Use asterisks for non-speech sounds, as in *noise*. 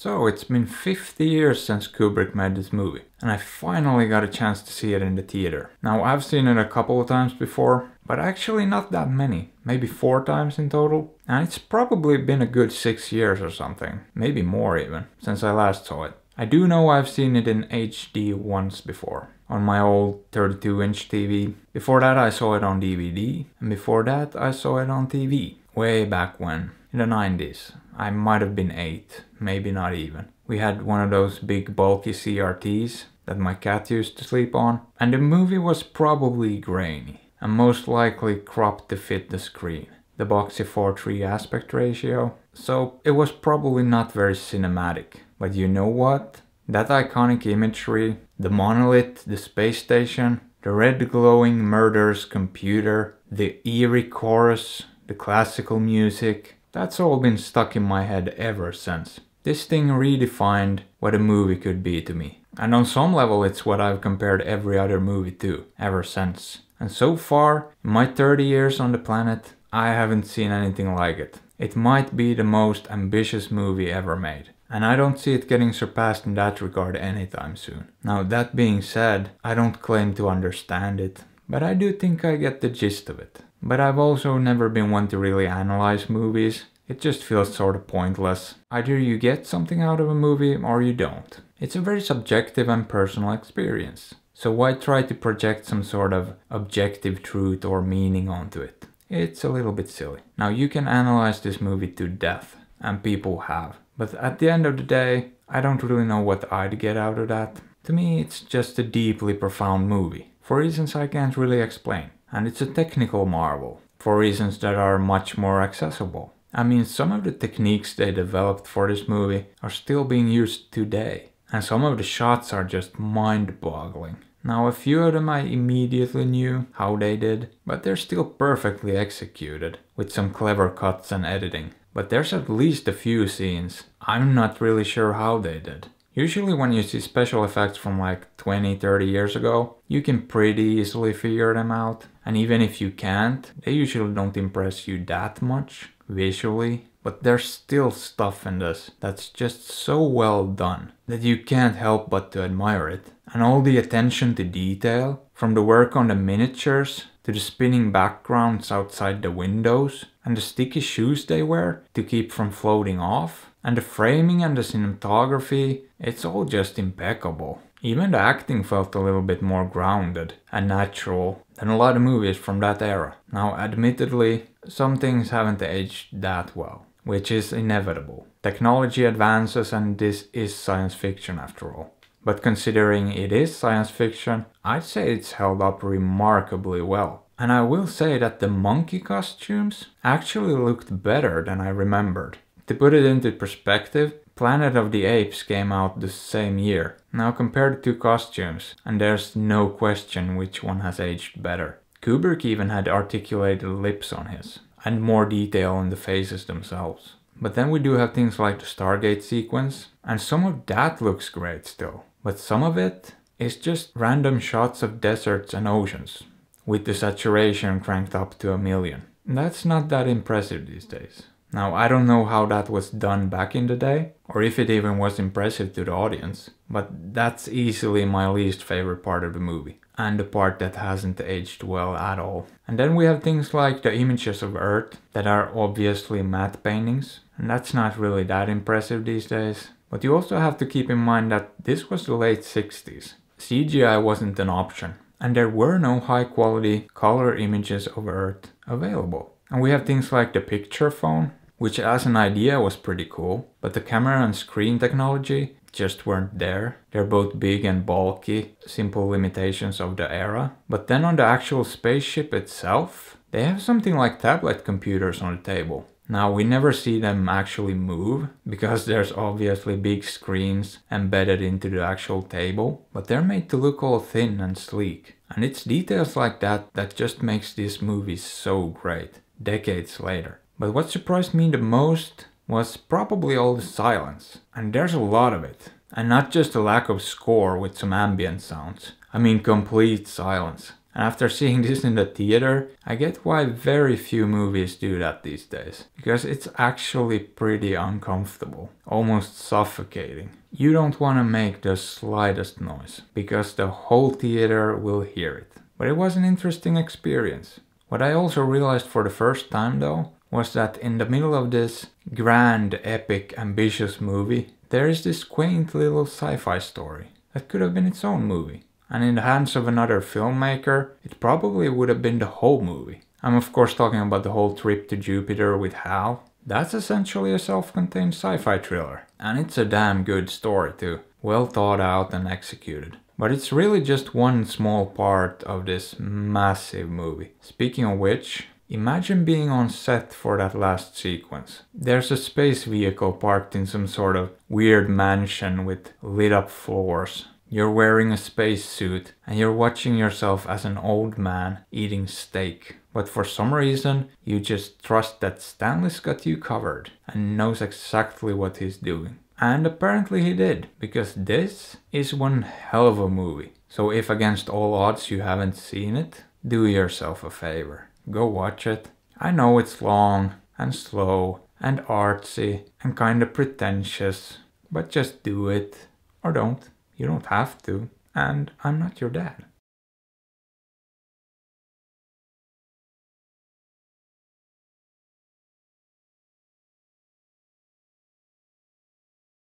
So it's been 50 years since Kubrick made this movie, and I finally got a chance to see it in the theater. Now I've seen it a couple of times before, but actually not that many, maybe four times in total. And it's probably been a good six years or something, maybe more even, since I last saw it. I do know I've seen it in HD once before, on my old 32 inch TV. Before that I saw it on DVD, and before that I saw it on TV, way back when, in the 90s. I might have been 8, maybe not even. We had one of those big bulky CRTs that my cat used to sleep on, and the movie was probably grainy, and most likely cropped to fit the screen. The boxy 4:3 aspect ratio, so it was probably not very cinematic. But you know what? That iconic imagery, the monolith, the space station, the red glowing murderous computer, the eerie chorus, the classical music, that's all been stuck in my head ever since. This thing redefined what a movie could be to me. And on some level it's what I've compared every other movie to, ever since. And so far, in my 30 years on the planet, I haven't seen anything like it. It might be the most ambitious movie ever made. And I don't see it getting surpassed in that regard anytime soon. Now that being said, I don't claim to understand it, but I do think I get the gist of it. But I've also never been one to really analyze movies. It just feels sort of pointless. Either you get something out of a movie or you don't. It's a very subjective and personal experience. So why try to project some sort of objective truth or meaning onto it? It's a little bit silly. Now you can analyze this movie to death, and people have. But at the end of the day, I don't really know what I'd get out of that. To me, it's just a deeply profound movie, for reasons I can't really explain. And it's a technical marvel, for reasons that are much more accessible. I mean, some of the techniques they developed for this movie are still being used today, and some of the shots are just mind-boggling. Now a few of them I immediately knew how they did, but they're still perfectly executed, with some clever cuts and editing. But there's at least a few scenes I'm not really sure how they did. Usually when you see special effects from like 20, 30 years ago, you can pretty easily figure them out. And even if you can't, they usually don't impress you that much visually. But there's still stuff in this that's just so well done that you can't help but to admire it. And all the attention to detail, from the work on the miniatures to the spinning backgrounds outside the windows and the sticky shoes they wear to keep from floating off, and the framing and the cinematography, it's all just impeccable. Even the acting felt a little bit more grounded and natural than a lot of movies from that era. Now, admittedly, some things haven't aged that well, which is inevitable. Technology advances and this is science fiction after all. But considering it is science fiction, I'd say it's held up remarkably well. And I will say that the monkey costumes actually looked better than I remembered. To put it into perspective, Planet of the Apes came out the same year. Now compare the two costumes, and there's no question which one has aged better. Kubrick even had articulated lips on his, and more detail on the faces themselves. But then we do have things like the Stargate sequence, and some of that looks great still. But some of it is just random shots of deserts and oceans, with the saturation cranked up to a million. That's not that impressive these days. Now, I don't know how that was done back in the day, or if it even was impressive to the audience, but that's easily my least favorite part of the movie, and the part that hasn't aged well at all. And then we have things like the images of Earth that are obviously matte paintings, and that's not really that impressive these days. But you also have to keep in mind that this was the late 60s. CGI wasn't an option, and there were no high quality color images of Earth available. And we have things like the picture phone, which as an idea was pretty cool, but the camera and screen technology just weren't there. They're both big and bulky, simple limitations of the era. But then on the actual spaceship itself, they have something like tablet computers on the table. Now we never see them actually move because there's obviously big screens embedded into the actual table, but they're made to look all thin and sleek. And it's details like that that just makes this movie so great, decades later. But what surprised me the most was probably all the silence. And there's a lot of it. And not just a lack of score with some ambient sounds. I mean complete silence. And after seeing *laughs* this in the theater, I get why very few movies do that these days. Because it's actually pretty uncomfortable, almost suffocating. You don't want to make the slightest noise, because the whole theater will hear it. But it was an interesting experience. What I also realized for the first time though was that in the middle of this grand, epic, ambitious movie, there is this quaint little sci fi story that could have been its own movie. And in the hands of another filmmaker, it probably would have been the whole movie. I'm of course talking about the whole trip to Jupiter with Hal. That's essentially a self contained sci fi thriller. And it's a damn good story too. Well thought out and executed. But it's really just one small part of this massive movie. Speaking of which, imagine being on set for that last sequence. There's a space vehicle parked in some sort of weird mansion with lit up floors. You're wearing a spacesuit and you're watching yourself as an old man eating steak. But for some reason, you just trust that Stanley's got you covered and knows exactly what he's doing. And apparently he did, because this is one hell of a movie. So if against all odds you haven't seen it, do yourself a favor. Go watch it. I know it's long and slow and artsy and kinda pretentious, but just do it. Or don't. You don't have to. And I'm not your dad.